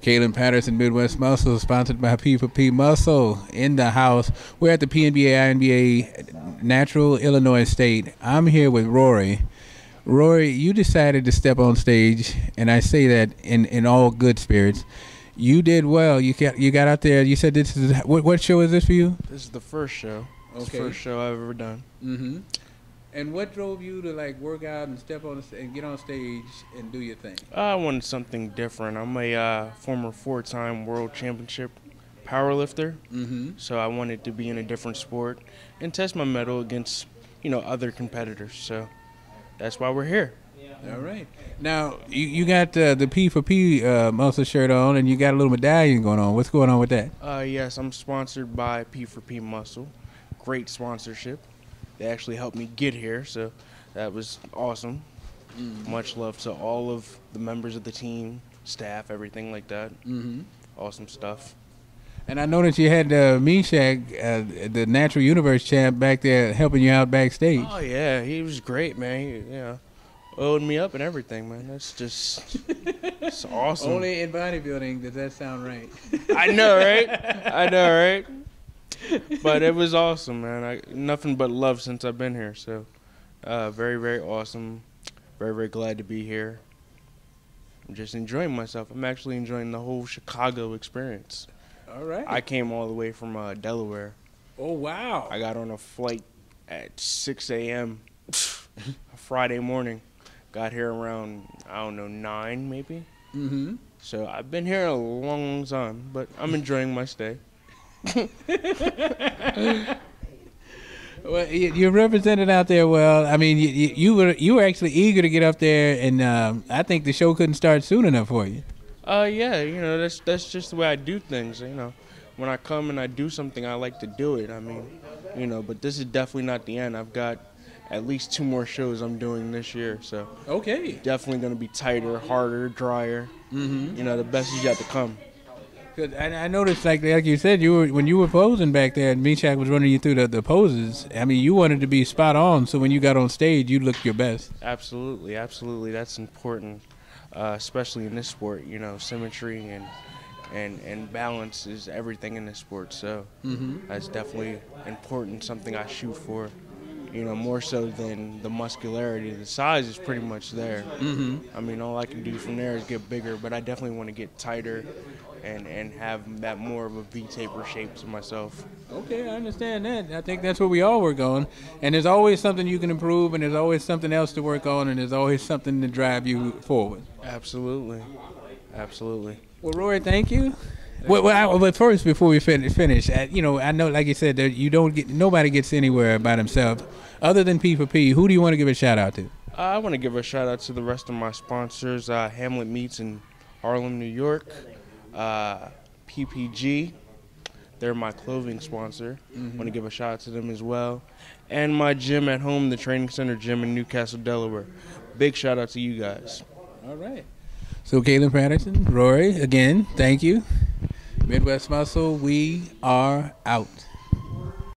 Kaelin Patterson, Midwest Muscle, sponsored by P for P Muscle in the house. We're at the PNBA INBA Natural Illinois State. I'm here with Rory. Rory, you decided to step on stage, and I say that in, in all good spirits. You did well. You got you got out there. You said this is what what show is this for you? This is the first show. Okay. the first show I've ever done. Mm-hmm. And what drove you to like work out and step on and get on stage and do your thing? I wanted something different. I'm a uh, former four-time world championship powerlifter, Mm-hmm. so I wanted to be in a different sport and test my mettle against, you know, other competitors. So that's why we're here. All right. Now you, you got uh, the P for P uh, muscle shirt on, and you got a little medallion going on. What's going on with that? Uh, yes, I'm sponsored by P for P Muscle. Great sponsorship. They actually helped me get here, so that was awesome. Much love to all of the members of the team, staff, everything like that. Mm-hmm. Awesome stuff. And I noticed you had uh, Meshach, uh, the Natural Universe champ, back there helping you out backstage. Oh yeah, he was great, man. He, yeah, owed me up and everything, man. That's just, it's awesome. Only in bodybuilding does that sound right. I know, right? I know, right? But it was awesome, man. I nothing but love since I've been here. So, uh, very, very awesome. Very, very glad to be here. I'm just enjoying myself. I'm actually enjoying the whole Chicago experience. All right. I came all the way from uh, Delaware. oh wow. I got on a flight at 6 a.m. Friday morning. Got here around I don't know nine maybe. mm-hmm. So I've been here a long time, but I'm enjoying my stay. Well, you, you represented out there well. I mean, you, you, you were you were actually eager to get up there, and um, I think the show couldn't start soon enough for you. Uh, yeah, you know that's that's just the way I do things. You know, when I come and I do something, I like to do it. I mean, you know, but this is definitely not the end. I've got at least two more shows I'm doing this year, so Okay. definitely gonna be tighter, harder, drier. Mm-hmm. You know, the best is yet to come. Cause I, I noticed, like like you said, you were when you were posing back there, and Meshach was running you through the, the poses. I mean, you wanted to be spot on, so when you got on stage, you looked your best. Absolutely, absolutely. That's important, uh, especially in this sport. You know, symmetry and and and balance is everything in this sport. So Mm-hmm. that's definitely important. Something I shoot for. You know, more so than the muscularity. The size is pretty much there. Mm-hmm. I mean, all I can do from there is get bigger, but I definitely want to get tighter and and have that more of a V taper shape to myself. Okay, I understand that. I think that's where we all were going. And there's always something you can improve, and there's always something else to work on, and there's always something to drive you forward. Absolutely, absolutely. Well, Rory, thank you. Well, well I, but first, before we fin- finish, uh, you know, I know, like you said, that you don't get nobody gets anywhere by themselves, other than P for P. Who do you want to give a shout out to? Uh, I want to give a shout out to the rest of my sponsors uh, Hamlet Meats in Harlem, New York, uh, PPG. They're my clothing sponsor. Want to give a shout out to them as well. And my gym at home, the Training Center Gym in Newcastle, Delaware. Big shout out to you guys. All right. So, Kaelin Patterson, Rory, again, thank you. Midwest Muscle, we are out.